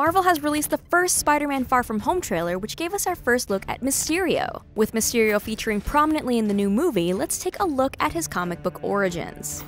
Marvel has released the first Spider Man Far From Home trailer, which gave us our first look at Mysterio. With Mysterio featuring prominently in the new movie, let's take a look at his comic book origins.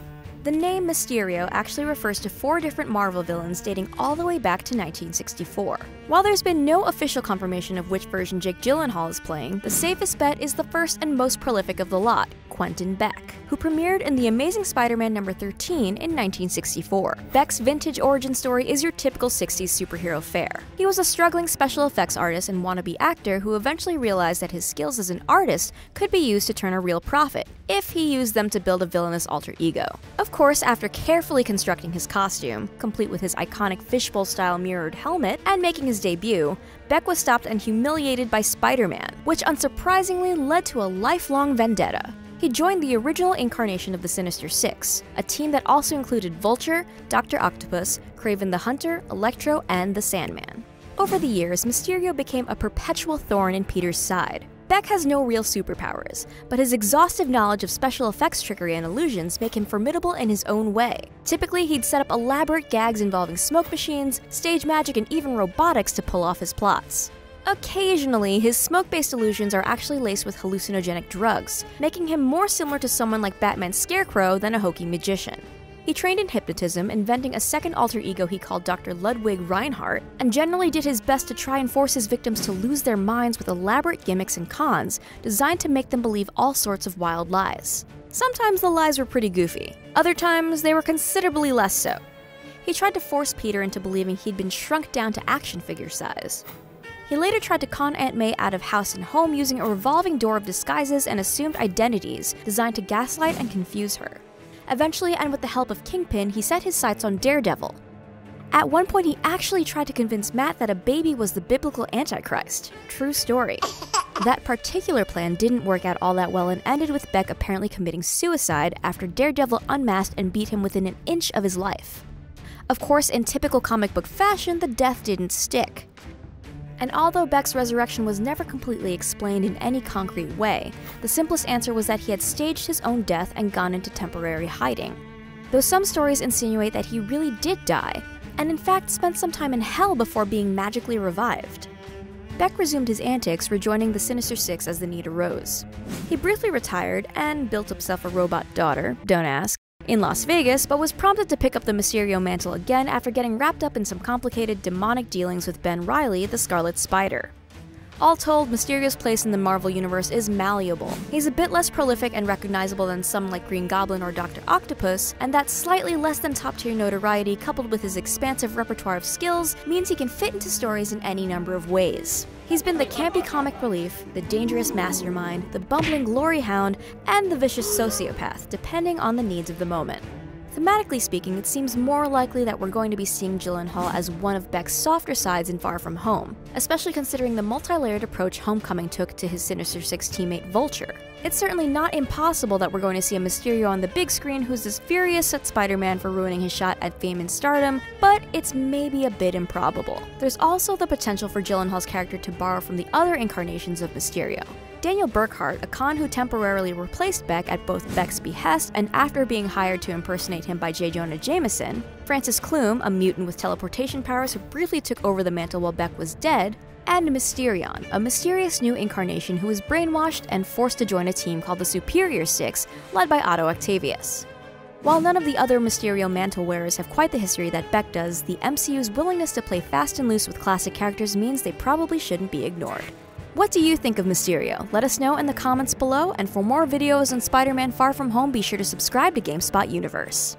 The name Mysterio actually refers to four different Marvel villains dating all the way back to 1964. While there's been no official confirmation of which version Jake Gyllenhaal is playing, the safest bet is the first and most prolific of the lot, Quentin Beck, who premiered in The Amazing Spider-Man number 13 in 1964. Beck's vintage origin story is your typical 60s superhero fare. He was a struggling special effects artist and wannabe actor who eventually realized that his skills as an artist could be used to turn a real profit, if he used them to build a villainous alter ego. Of course, after carefully constructing his costume, complete with his iconic fishbowl-style mirrored helmet, and making his debut, Beck was stopped and humiliated by Spider-Man, which unsurprisingly led to a lifelong vendetta he joined the original incarnation of the Sinister Six, a team that also included Vulture, Dr. Octopus, Kraven the Hunter, Electro, and the Sandman. Over the years, Mysterio became a perpetual thorn in Peter's side. Beck has no real superpowers, but his exhaustive knowledge of special effects trickery and illusions make him formidable in his own way. Typically, he'd set up elaborate gags involving smoke machines, stage magic, and even robotics to pull off his plots. Occasionally, his smoke-based illusions are actually laced with hallucinogenic drugs, making him more similar to someone like Batman's Scarecrow than a hokey magician. He trained in hypnotism, inventing a second alter ego he called Dr. Ludwig Rinehart, and generally did his best to try and force his victims to lose their minds with elaborate gimmicks and cons designed to make them believe all sorts of wild lies. Sometimes the lies were pretty goofy, other times they were considerably less so. He tried to force Peter into believing he'd been shrunk down to action figure size. He later tried to con Aunt May out of house and home using a revolving door of disguises and assumed identities designed to gaslight and confuse her. Eventually, and with the help of Kingpin, he set his sights on Daredevil. At one point, he actually tried to convince Matt that a baby was the biblical Antichrist. True story. That particular plan didn't work out all that well and ended with Beck apparently committing suicide after Daredevil unmasked and beat him within an inch of his life. Of course, in typical comic book fashion, the death didn't stick. And although Beck's resurrection was never completely explained in any concrete way, the simplest answer was that he had staged his own death and gone into temporary hiding. Though some stories insinuate that he really did die, and in fact spent some time in hell before being magically revived. Beck resumed his antics, rejoining the Sinister Six as the need arose. He briefly retired and built himself a robot daughter, don't ask, in Las Vegas, but was prompted to pick up the Mysterio mantle again after getting wrapped up in some complicated demonic dealings with Ben Reilly, the Scarlet Spider. All told, Mysterio's place in the Marvel Universe is malleable. He's a bit less prolific and recognizable than some like Green Goblin or Dr. Octopus, and that slightly less than top tier notoriety coupled with his expansive repertoire of skills means he can fit into stories in any number of ways. He's been the campy comic relief, the dangerous mastermind, the bumbling glory hound, and the vicious sociopath, depending on the needs of the moment. Thematically speaking, it seems more likely that we're going to be seeing Gyllenhaal as one of Beck's softer sides in Far From Home, especially considering the multi-layered approach Homecoming took to his Sinister Six teammate Vulture. It's certainly not impossible that we're going to see a Mysterio on the big screen who's as furious at Spider-Man for ruining his shot at fame and stardom, but it's maybe a bit improbable. There's also the potential for Gyllenhaal's character to borrow from the other incarnations of Mysterio. Daniel Berkhart, a con who temporarily replaced Beck at both Beck's behest and after being hired to impersonate him by J. Jonah Jameson, Francis Klum, a mutant with teleportation powers who briefly took over the mantle while Beck was dead, and Mysterion, a mysterious new incarnation who was brainwashed and forced to join a team called the Superior Six, led by Otto Octavius. While none of the other Mysterio mantle wearers have quite the history that Beck does, the MCU's willingness to play fast and loose with classic characters means they probably shouldn't be ignored. What do you think of Mysterio? Let us know in the comments below, and for more videos on Spider-Man Far From Home, be sure to subscribe to GameSpot Universe.